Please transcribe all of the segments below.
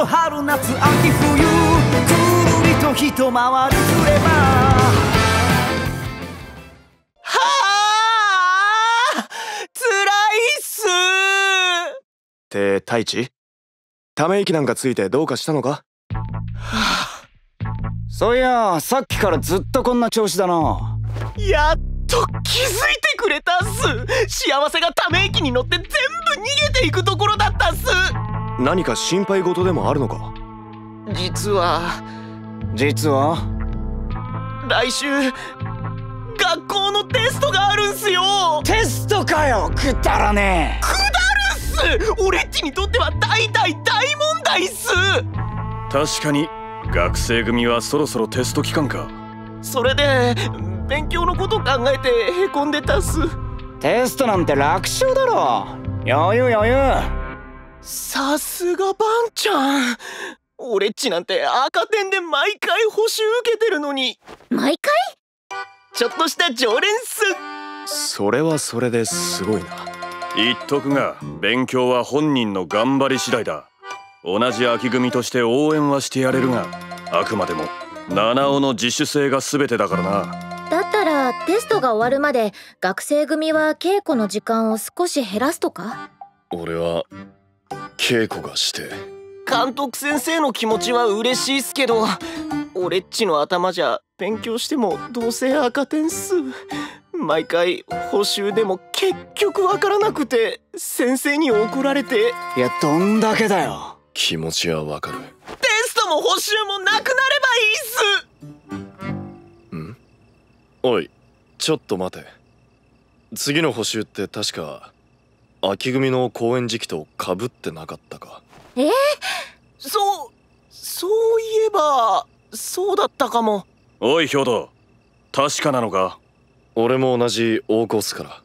と春夏秋冬くるりと一回りすれば。はあつらいっす。って太一？ため息なんかついてどうかしたのか？そあそいやさっきからずっとこんな調子だな。やっと気づいてくれたっす。幸せがため息に乗って全部逃げていくところだったっす。何か心配事でもあるのか？実は。実は？来週学校のテストがあるんすよ。テストかよくだらねくだるっす！俺っちにとっては大大大問題っす！確かに学生組はそろそろテスト期間か。それで勉強のこと考えてへこんでたっす。テストなんて楽勝だろ。余裕余裕さすがバンちゃん。俺っちなんて赤点で毎回補習受けてるのに。毎回？ちょっとした常連っす。それはそれですごいな。言っとくが勉強は本人の頑張り次第だ。同じ秋組として応援はしてやれるがあくまでも七尾の自主性が全てだからな。だったらテストが終わるまで学生組は稽古の時間を少し減らすとか？俺は稽古がして。監督先生の気持ちは嬉しいっすけど俺っちの頭じゃ勉強してもどうせ赤点っす。毎回補習でも結局わからなくて先生に怒られて。いやどんだけだよ。気持ちはわかる。テストも補習もなくなればいいっす。ん？おいちょっと待て。次の補習って確か秋組の公演時期とかぶってなかったか。えー、そうそういえばそうだったかも。おい兵頭確かなのか？俺も同じ大コースか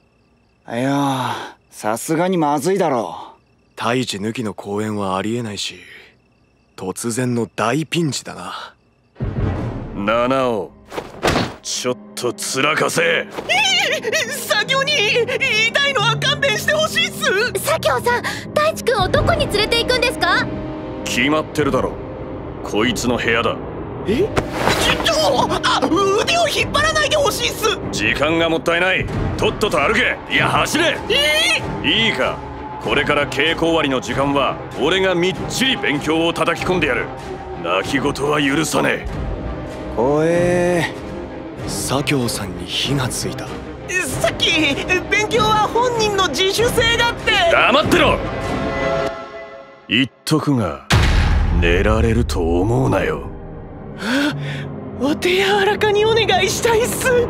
ら。いやさすがにまずいだろう。太一抜きの公演はありえないし突然の大ピンチだな。七尾ちょっとつらかせ。作業に言いたいのは勘弁してほしいっす。左京さん太一くんをどこに連れて行くんですか？決まってるだろこいつの部屋だ。え？ちょあ腕を引っ張らないでほしいっす。時間がもったいない。とっとと歩け。いや走れ。えー、いいか。これから稽古終わりの時間は俺がみっちり勉強を叩き込んでやる。泣き言は許さねえ。おえ左京さんに火がついた。さっき勉強は本人の自主性だって。黙ってろ。言っとくが寝られると思うなよ。お手柔らかにお願いしたいっす